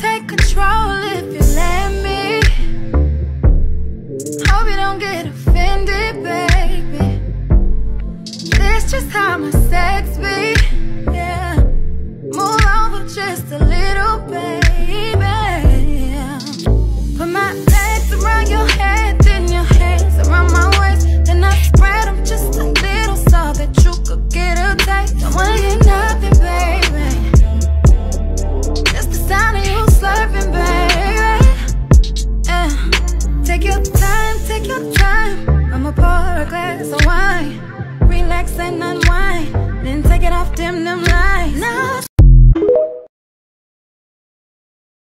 take control if you let me. Hope you don't get offended, baby. This just how my sex be, yeah. Move over just a little, baby. Put my legs around your head, then your hands around my waist. Then I spread them just a little so that you could get a taste. time I'ma pour a glass of wine. Relax and unwind Then take it off, dim them lights. Now